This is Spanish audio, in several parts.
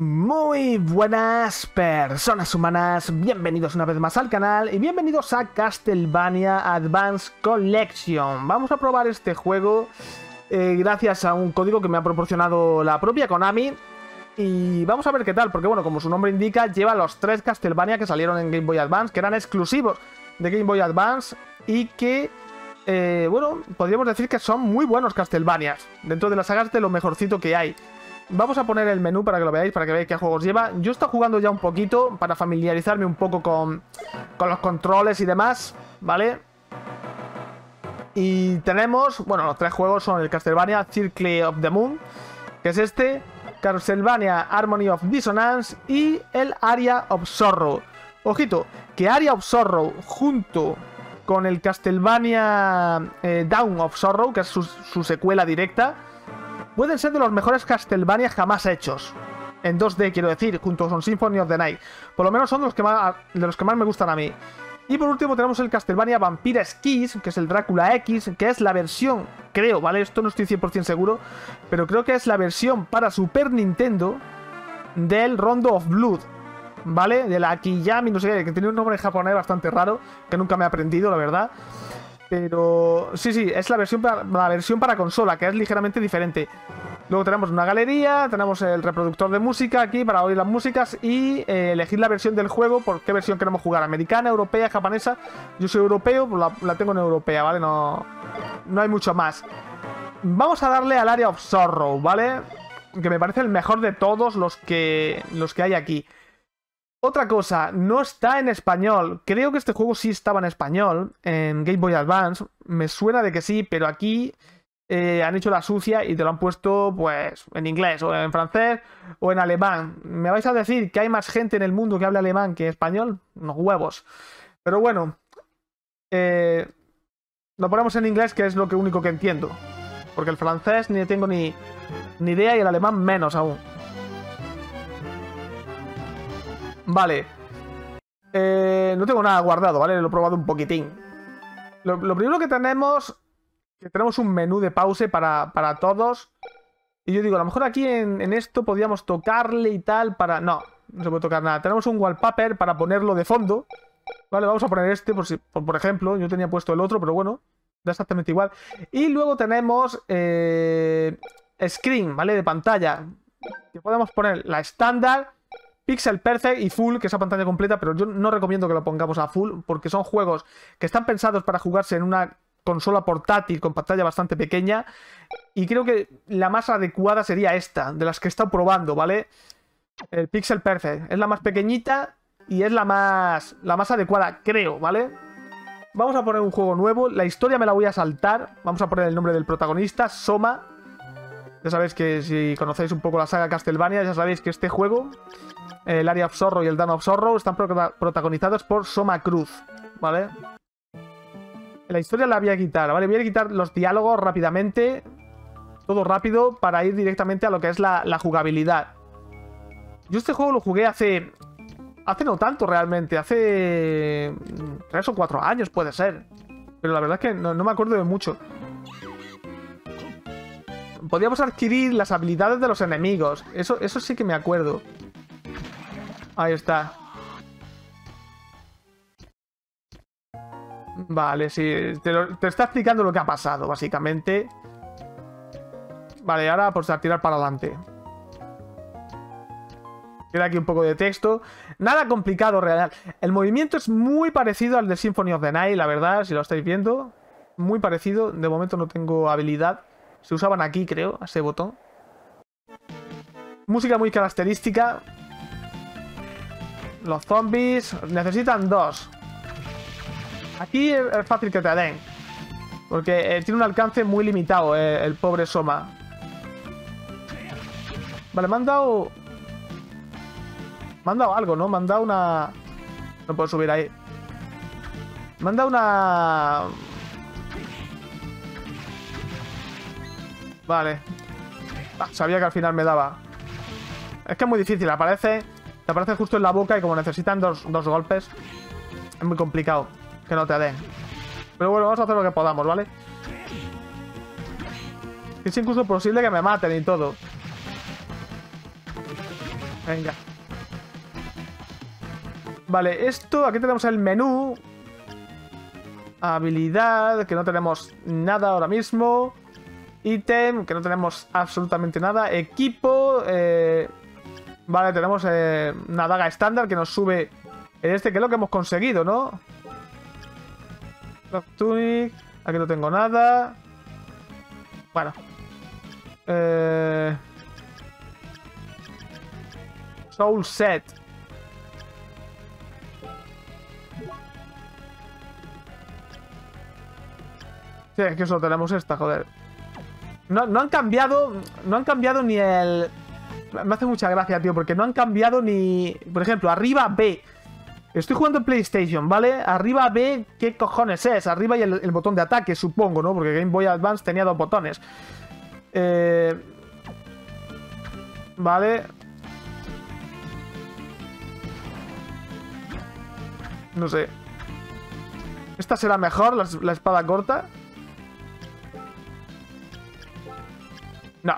Muy buenas personas humanas, bienvenidos una vez más al canal y bienvenidos a Castlevania Advance Collection. Vamos a probar este juego eh, gracias a un código que me ha proporcionado la propia Konami y vamos a ver qué tal, porque bueno, como su nombre indica, lleva los tres Castlevania que salieron en Game Boy Advance, que eran exclusivos de Game Boy Advance y que, eh, bueno, podríamos decir que son muy buenos Castlevanias. Dentro de las sagas de lo mejorcito que hay. Vamos a poner el menú para que lo veáis, para que veáis qué juegos lleva. Yo estoy jugando ya un poquito para familiarizarme un poco con, con los controles y demás, ¿vale? Y tenemos, bueno, los tres juegos son el Castlevania Circle of the Moon, que es este, Castlevania Harmony of Dissonance y el Aria of Sorrow. Ojito, que Aria of Sorrow junto con el Castlevania eh, Down of Sorrow, que es su secuela directa, pueden ser de los mejores Castlevania jamás hechos. En 2D, quiero decir, junto con Symphony of the Night. Por lo menos son de los que más, de los que más me gustan a mí. Y por último tenemos el Castlevania Vampire Kiss, que es el Drácula X, que es la versión, creo, ¿vale? Esto no estoy 100% seguro, pero creo que es la versión para Super Nintendo del Rondo of Blood, ¿vale? De la Kiyami, no sé que tiene un nombre japonés bastante raro, que nunca me he aprendido, la verdad. Pero sí, sí, es la versión, para, la versión para consola, que es ligeramente diferente. Luego tenemos una galería, tenemos el reproductor de música aquí para oír las músicas y eh, elegir la versión del juego, por qué versión queremos jugar, americana, europea, japonesa. Yo soy europeo, la, la tengo en europea, ¿vale? No, no hay mucho más. Vamos a darle al Area of Sorrow, ¿vale? Que me parece el mejor de todos los que, los que hay aquí. Otra cosa, no está en español. Creo que este juego sí estaba en español, en Game Boy Advance. Me suena de que sí, pero aquí eh, han hecho la sucia y te lo han puesto, pues, en inglés, o en francés, o en alemán. ¿Me vais a decir que hay más gente en el mundo que habla alemán que español? Unos huevos. Pero bueno, eh, lo ponemos en inglés, que es lo único que entiendo. Porque el francés ni tengo ni, ni idea y el alemán menos aún. Vale. Eh, no tengo nada guardado, ¿vale? Lo he probado un poquitín. Lo, primero que tenemos... Que tenemos un menú de pause para, para todos. Y yo digo, a lo mejor aquí en, esto podríamos tocarle y tal para... No, no se puede tocar nada. Tenemos un wallpaper para ponerlo de fondo. Vale, vamos a poner este por, si, por, por ejemplo. Yo tenía puesto el otro, pero bueno. Da exactamente igual. Y luego tenemos... Eh, screen, ¿vale? De pantalla. Que podemos poner la estándar Pixel Perfect y Full, que es a pantalla completa, pero yo no recomiendo que lo pongamos a Full, porque son juegos que están pensados para jugarse en una consola portátil con pantalla bastante pequeña, y creo que la más adecuada sería esta, de las que he estado probando, ¿vale? El Pixel Perfect. Es la más pequeñita y es la más, la más adecuada, creo, ¿vale? Vamos a poner un juego nuevo, la historia me la voy a saltar, vamos a poner el nombre del protagonista, Soma. Ya sabéis que si conocéis un poco la saga Castlevania, ya sabéis que este juego el Area of Sorrow y el Dawn of Sorrow están protagonizados por Soma Cruz, ¿vale? La historia la voy a quitar, ¿vale? Voy a quitar los diálogos rápidamente, todo rápido, para ir directamente a lo que es la, jugabilidad. Yo este juego lo jugué hace... Hace no tanto realmente, hace... Tres o cuatro años puede ser. Pero la verdad es que no me acuerdo de mucho. Podíamos adquirir las habilidades de los enemigos. Eso, eso sí que me acuerdo. Ahí está. Vale, sí. Te, te, está explicando lo que ha pasado, básicamente. Vale, ahora pues a tirar para adelante. Queda aquí un poco de texto. Nada complicado, real. El movimiento es muy parecido al de Symphony of the Night, la verdad, si lo estáis viendo. Muy parecido. De momento no tengo habilidad. Se usaban aquí, creo, ese botón. Música muy característica. Los zombies necesitan dos. Aquí es fácil que te den. Porque eh, tiene un alcance muy limitado eh, el pobre Soma. Vale, me han dado... Me han dado algo, ¿no? Me han dado una... No puedo subir ahí. Me han dado una... Vale. Ah, sabía que al final me daba. Es que es muy difícil, aparece... Te aparece justo en la boca y como necesitan dos, dos golpes, es muy complicado que no te den. Pero bueno, vamos a hacer lo que podamos, ¿vale? Es incluso posible que me maten y todo. Venga. Vale, esto, aquí tenemos el menú. Habilidad, que no tenemos nada ahora mismo. Ítem, que no tenemos absolutamente nada. Equipo, eh, vale, tenemos eh, una daga estándar que nos sube este, que es lo que hemos conseguido, ¿no? Tunic, aquí no tengo nada. Bueno. Eh... Soul Set. Sí, es que solo tenemos esta, joder. No, no han cambiado. No han cambiado ni el. Me hace mucha gracia, tío, porque no han cambiado ni. Por ejemplo, arriba B. Estoy jugando en PlayStation, ¿vale? Arriba B, ¿qué cojones es? Arriba y el, botón de ataque, supongo, ¿no? Porque Game Boy Advance tenía dos botones. Eh... Vale. No sé. ¿Esta será mejor, la espada corta? No.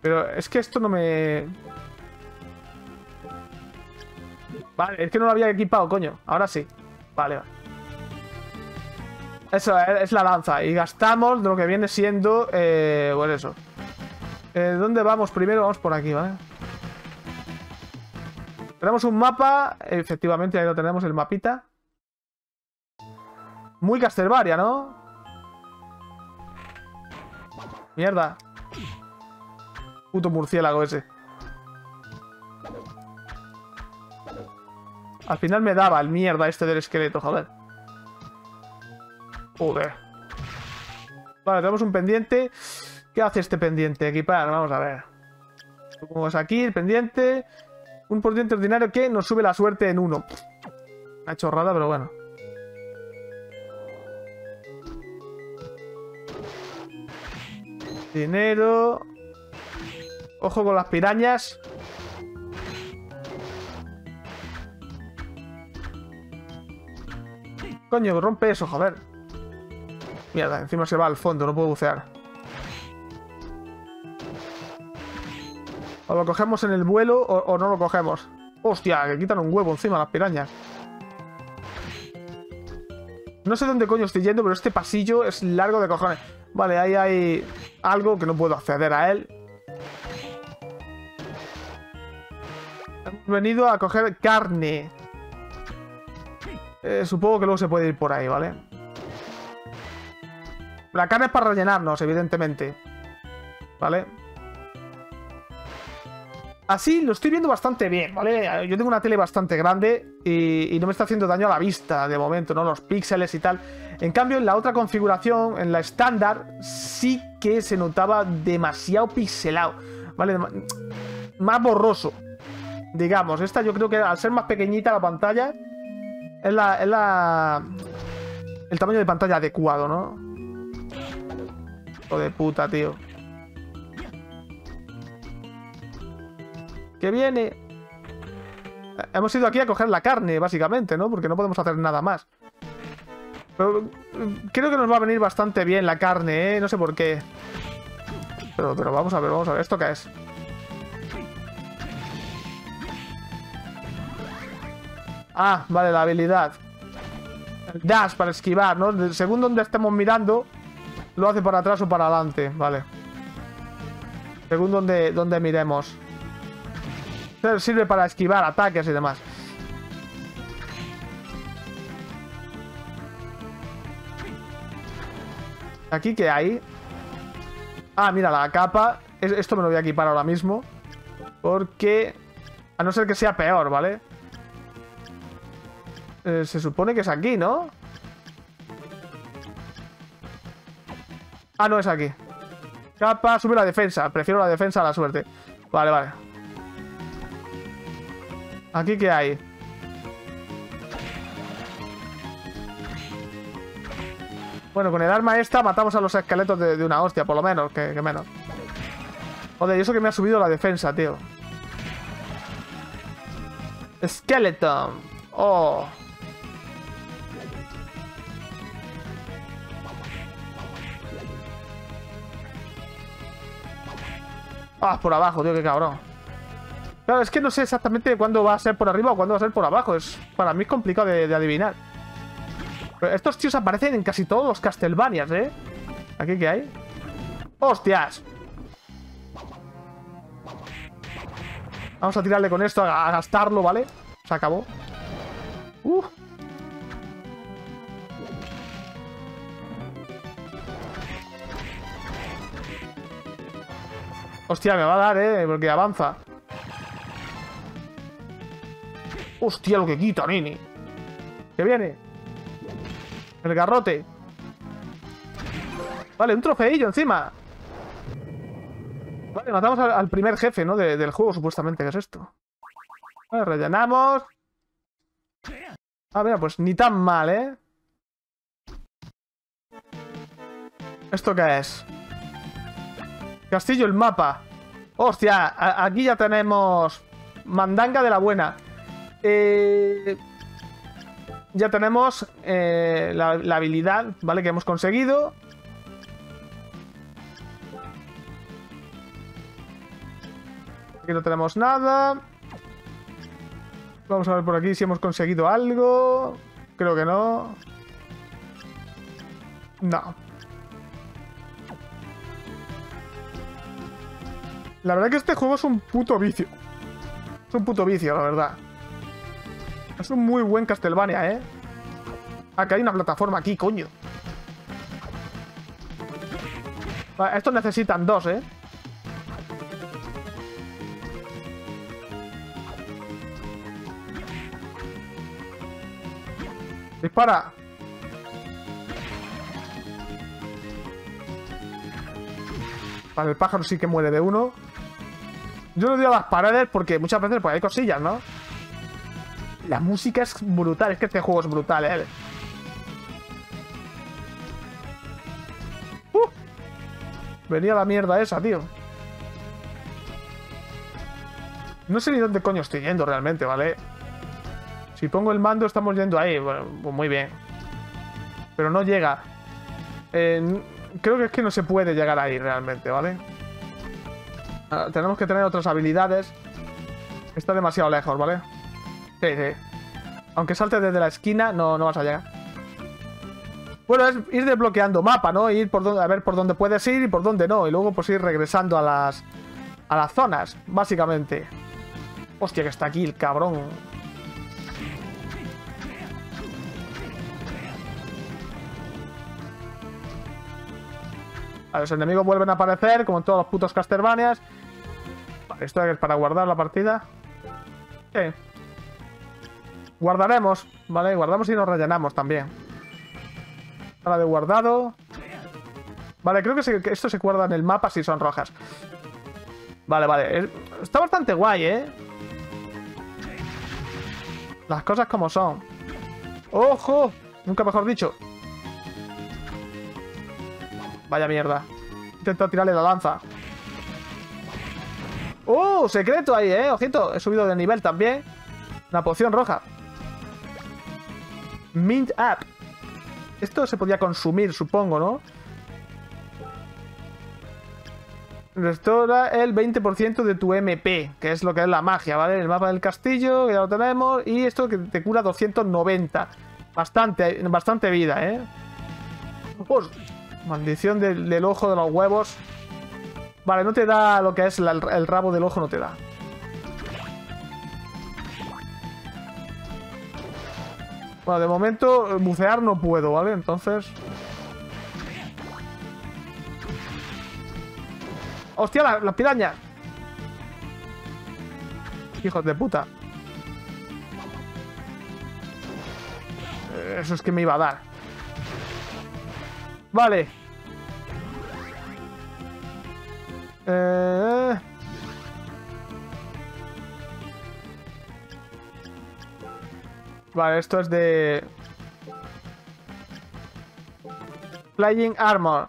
Pero es que esto no me... Vale, es que no lo había equipado, coño. Ahora sí. Vale. Eso es la lanza. Y gastamos de lo que viene siendo... Eh, pues eso. Eh, ¿Dónde vamos? Primero vamos por aquí, ¿vale? Tenemos un mapa. Efectivamente, ahí lo tenemos, el mapita. Muy Castelvaria, ¿no? Mierda. Puto murciélago ese. Al final me daba el mierda este del esqueleto, joder. Joder. Vale, tenemos un pendiente. ¿Qué hace este pendiente? Equipar, vamos a ver. Como es aquí, el pendiente. Un pendiente ordinario que nos sube la suerte en uno. Una chorrada, pero bueno. Dinero. Ojo con las pirañas. Coño, rompe eso, joder. Mierda, encima se va al fondo, no puedo bucear. O lo cogemos en el vuelo o, no lo cogemos. Hostia, que quitan un huevo encima las pirañas. No sé dónde coño estoy yendo, pero este pasillo es largo de cojones. Vale, ahí hay algo que no puedo acceder a él. Hemos venido a coger carne. Eh, supongo que luego se puede ir por ahí, ¿vale? La carne es para rellenarnos, evidentemente. ¿Vale? Así lo estoy viendo bastante bien, ¿vale? Yo tengo una tele bastante grande y, no me está haciendo daño a la vista de momento, ¿no? Los píxeles y tal. En cambio, en la otra configuración, en la estándar, sí que se notaba demasiado pixelado, ¿vale? Más borroso, digamos. Esta yo creo que al ser más pequeñita la pantalla, es la... Es la el tamaño de pantalla adecuado, ¿no? Hijo de puta, tío. que viene. Hemos ido aquí a coger la carne, básicamente, ¿no? Porque no podemos hacer nada más. Creo que nos va a venir bastante bien la carne, ¿eh? No sé por qué. Pero, pero vamos a ver, vamos a ver. ¿Esto qué es? Ah, vale, la habilidad. Dash para esquivar, ¿no? Según donde estemos mirando, lo hace para atrás o para adelante, vale. Según donde, donde miremos. Sirve para esquivar ataques y demás. ¿Aquí qué hay? Ah, mira, la capa. Esto me lo voy a equipar ahora mismo. Porque... A no ser que sea peor, ¿vale? Eh, se supone que es aquí, ¿no? Ah, no, es aquí. Capa, sube la defensa. Prefiero la defensa a la suerte. Vale, vale. ¿Aquí qué hay? Bueno, con el arma esta matamos a los esqueletos de, una hostia, por lo menos, que, menos. Joder, y eso que me ha subido la defensa, tío. Skeleton. Oh. Ah, por abajo, tío, qué cabrón. Claro, es que no sé exactamente cuándo va a ser por arriba o cuándo va a ser por abajo. Es, para mí es complicado de, adivinar. Estos tíos aparecen en casi todos los Castlevanias, ¿eh? ¿Aquí qué hay? ¡Hostias! Vamos a tirarle con esto, a, gastarlo, ¿vale? Se acabó. ¡Uf! Hostia, me va a dar, ¿eh? Porque avanza. Hostia, lo que quita, Nini. ¿Qué viene? El garrote. Vale, un trofeillo encima. Vale, matamos al, primer jefe, ¿no? del juego, supuestamente, ¿qué es esto? Vale, rellenamos. Ah, mira, pues ni tan mal, ¿eh? ¿Esto qué es? Castillo, el mapa. Hostia, aquí ya tenemos mandanga de la buena. Eh, ya tenemos eh, la, habilidad, ¿vale? Que hemos conseguido. Aquí no tenemos nada. Vamos a ver por aquí si hemos conseguido algo. Creo que no. No. La verdad que este juego es un puto vicio. Es un puto vicio, la verdad. Es un muy buen Castlevania, ¿eh? Ah, que hay una plataforma aquí, coño. estos necesitan dos, ¿eh? Dispara. Vale, el pájaro sí que muere de uno. Yo no digo las paredes porque muchas veces pues hay cosillas, ¿no? La música es brutal, es que este juego es brutal, ¿eh? Uh, venía la mierda esa, tío. No sé ni dónde coño estoy yendo realmente, ¿vale? Si pongo el mando estamos yendo ahí. Pues muy bien. Pero no llega. creo que es que no se puede llegar ahí realmente, ¿vale? Ah, tenemos que tener otras habilidades. Está demasiado lejos, ¿vale? Sí, sí. Aunque salte desde la esquina, no, no vas a llegar. Bueno, es ir desbloqueando mapa, ¿no? Ir por donde, a ver por dónde puedes ir y por dónde no. Y luego pues ir regresando a las... A las zonas, básicamente. Hostia, que está aquí el cabrón. los enemigos vuelven a aparecer, como en todos los putos Castlevanias. Vale, esto es para guardar la partida. Sí. Guardaremos, ¿vale? Guardamos y nos rellenamos también. Sala de guardado. Vale, creo que, esto se guarda en el mapa si son rojas. Vale, vale. Está bastante guay, ¿eh? Las cosas como son. ¡Ojo! Nunca mejor dicho. Vaya mierda. Intento tirarle la lanza. ¡Oh! Secreto ahí, ¿eh? Ojito. He subido de nivel también. Una poción roja. Mint Up. Esto se podía consumir, supongo, ¿no? Restaura el 20% de tu MP, que es lo que es la magia, ¿vale? El mapa del castillo, que ya lo tenemos. Y esto que te cura 290. Bastante, bastante vida, ¿eh? Maldición del, ojo de los huevos. Vale, no te da lo que es el rabo del ojo, no te da. Bueno, de momento bucear no puedo, ¿vale? Entonces... ¡Hostia, la, la piraña! Hijos de puta. Eso es que me iba a dar. Vale. Eh... Vale, esto es de... Flying Armor.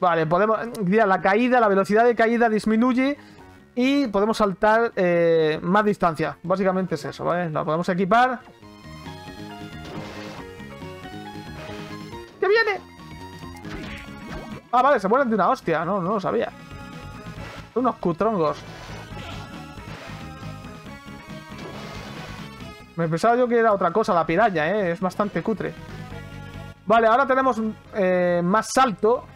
Vale, podemos... la caída, la velocidad de caída disminuye y podemos saltar eh, más distancia. Básicamente es eso, ¿vale? Lo podemos equipar. ¡Que viene! Ah, vale, se mueren de una hostia. No, no lo sabía. Unos cutrongos. Me pensaba yo que era otra cosa, la piraña, ¿eh? Es bastante cutre. Vale, ahora tenemos eh, más salto.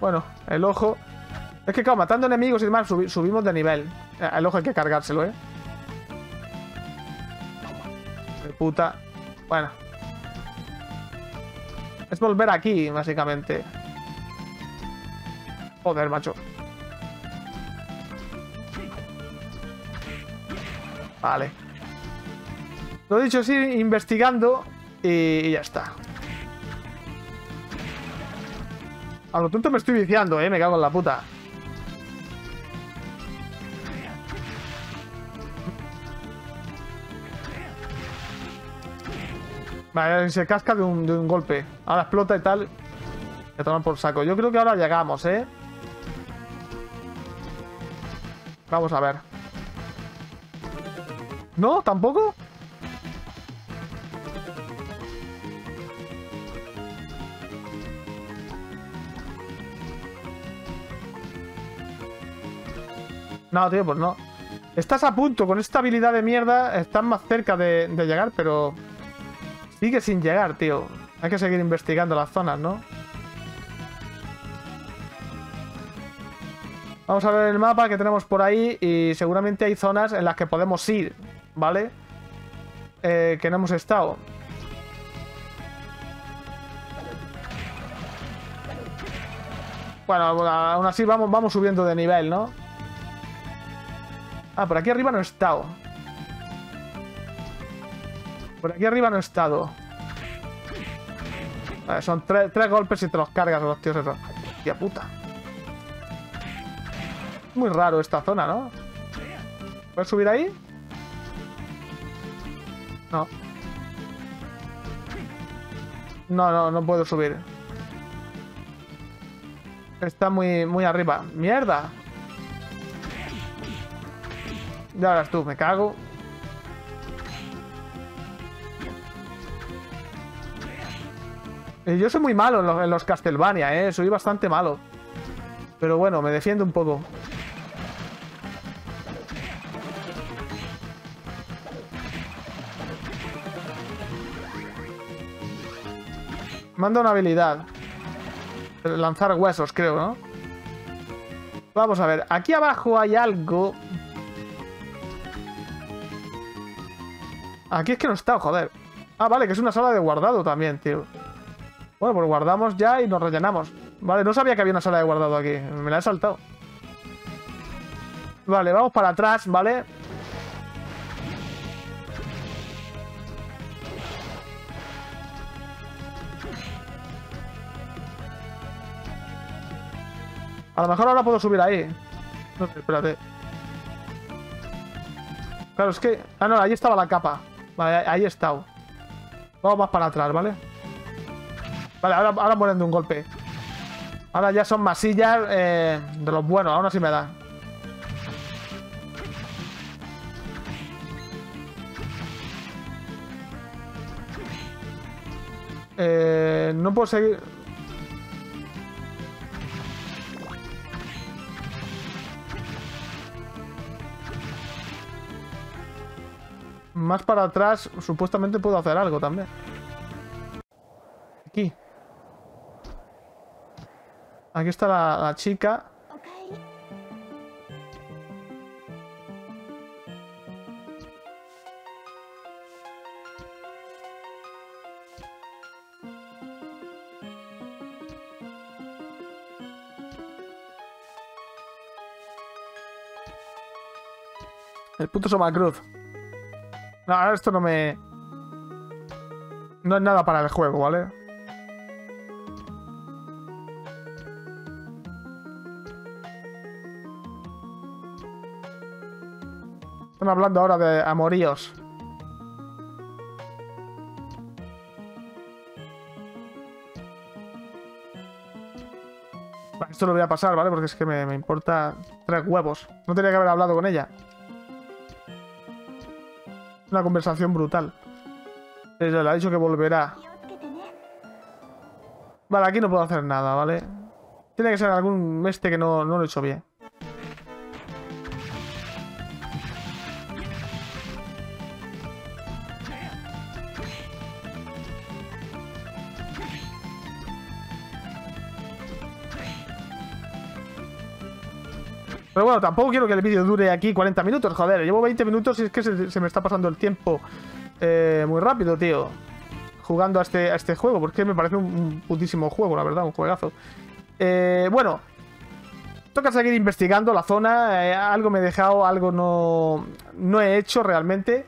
Bueno, el ojo. Es que, claro, matando enemigos y demás subimos de nivel. Eh, el ojo hay que cargárselo, ¿eh? De puta. Bueno. Es volver aquí, básicamente. Joder, macho. Vale. Lo dicho, sí, investigando y ya está. A lo tonto me estoy viciando, eh. Me cago en la puta. Vale, se casca de un, golpe. Ahora explota y tal. Se toman por saco. Yo creo que ahora llegamos, ¿eh? Vamos a ver. ¿No? ¿Tampoco? No, tío, pues no. Estás a punto, con esta habilidad de mierda estás más cerca de, llegar, pero... Sigue sin llegar, tío. Hay que seguir investigando las zonas, ¿no? Vamos a ver el mapa que tenemos por ahí y seguramente hay zonas en las que podemos ir, ¿vale? Eh, que no hemos estado. Bueno, aún así vamos, vamos subiendo de nivel, ¿no? Ah, por aquí arriba no he estado. Por aquí arriba no he estado. Vale, son tres, golpes y te los cargas a los tíos esos. Tía puta. Muy raro esta zona, ¿no? ¿Puedes subir ahí? No. No, no, puedo subir. Está muy, muy arriba. ¡Mierda! Ya verás tú, me cago. yo soy muy malo en los, en los Castlevania, ¿eh? Soy bastante malo. Pero bueno, me defiendo un poco. Manda una habilidad. Lanzar huesos, creo, ¿no? Vamos a ver. Aquí abajo hay algo Aquí es que no está, joder. Ah, vale, que es una sala de guardado también, tío. Bueno, pues guardamos ya y nos rellenamos. Vale, no sabía que había una sala de guardado aquí. Me la he saltado. Vale, vamos para atrás, ¿vale? A lo mejor ahora puedo subir ahí. No espérate. Claro, es que... Ah, no, ahí estaba la capa. Vale, ahí he estado. Vamos más para atrás, ¿vale? Vale, ahora, ahora mueren de un golpe. Ahora ya son masillas eh, de los buenos. Aún así me da. Eh, no puedo seguir... más para atrás, supuestamente puedo hacer algo también. Aquí. Aquí está la, chica. El puto Soma No, esto no me... No es nada para el juego, ¿vale? Están hablando ahora de amoríos. esto lo voy a pasar, ¿vale? Porque es que me importa tres huevos. No tenía que haber hablado con ella. Una conversación brutal. Ella le ha dicho que volverá. Vale, aquí no puedo hacer nada, ¿vale? Tiene que ser algún este que no, no lo he hecho bien. Pero bueno, tampoco quiero que el vídeo dure aquí 40 minutos, joder. Llevo 20 minutos y es que se, me está pasando el tiempo eh, muy rápido, tío. Jugando a este, a este juego, porque me parece un, putísimo juego, la verdad, un juegazo. Eh, bueno, toca seguir investigando la zona. Eh, algo me he dejado, algo no, he hecho realmente.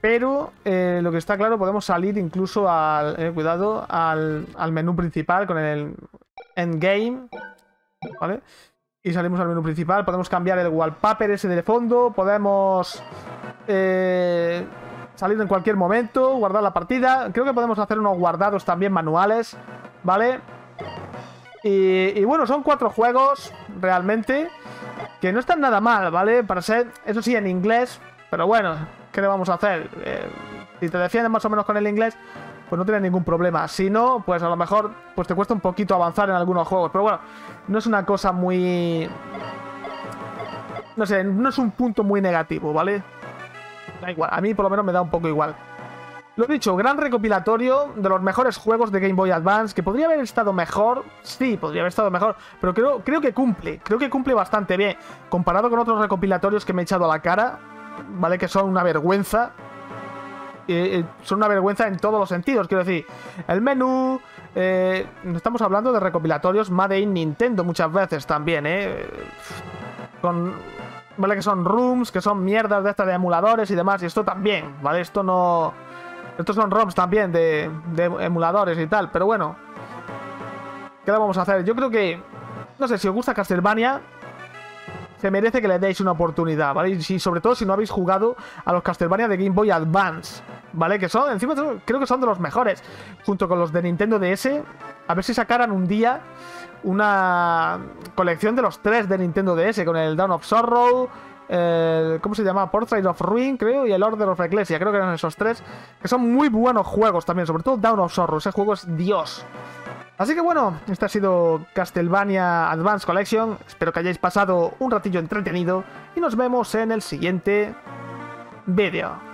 Pero lo que está claro, podemos salir incluso al. cuidado, al, al menú principal con el endgame. ¿Vale? Y salimos al menú principal. Podemos cambiar el wallpaper ese de fondo. Podemos eh, salir en cualquier momento, guardar la partida. Creo que podemos hacer unos guardados también manuales, ¿vale? Y, bueno, son cuatro juegos realmente que no están nada mal, ¿vale? Para ser, eso sí, en inglés. Pero bueno, ¿qué le vamos a hacer? Eh, si te defiendes más o menos con el inglés, pues no tienes ningún problema. Si no, pues a lo mejor pues te cuesta un poquito avanzar en algunos juegos. Pero bueno, no es una cosa muy... No sé, no es un punto muy negativo, ¿vale? Da igual, a mí por lo menos me da un poco igual. Lo dicho, gran recopilatorio de los mejores juegos de Game Boy Advance, que podría haber estado mejor, sí, podría haber estado mejor, pero creo, creo que cumple, creo que cumple bastante bien, comparado con otros recopilatorios que me he echado a la cara, ¿vale? Que son una vergüenza, eh, son una vergüenza en todos los sentidos. Quiero decir, el menú. Eh, estamos hablando de recopilatorios Made in Nintendo muchas veces también, ¿eh? Con. ¿Vale? Que son rooms, que son mierdas de estas de emuladores y demás. Y esto también, ¿vale? Esto no. Estos son ROMs también de, de emuladores y tal. Pero bueno. ¿Qué le vamos a hacer? Yo creo que. No sé, si os gusta Castlevania, se merece que le deis una oportunidad, ¿vale? Y sobre todo si no habéis jugado a los Castlevania de Game Boy Advance, ¿vale? Que son, encima creo que son de los mejores, junto con los de Nintendo DS. A ver si sacaran un día una colección de los tres de Nintendo DS, con el Dawn of Sorrow, ¿cómo se llama? Portrait of Ruin, creo, y el Order of Ecclesia, creo que eran esos tres, que son muy buenos juegos también, sobre todo Dawn of Sorrow, ese juego es Dios. Así que bueno, este ha sido Castlevania Advance Collection. Espero que hayáis pasado un ratillo entretenido y nos vemos en el siguiente vídeo.